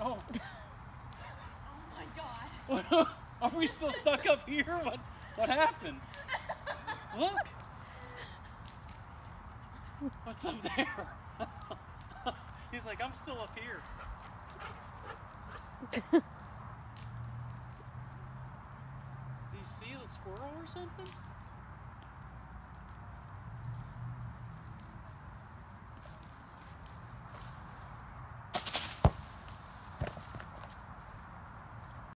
Oh. oh my god. Are we still stuck up here? What what happened? Look. What's up there? He's like, I'm still up here. Do you see the squirrel or something?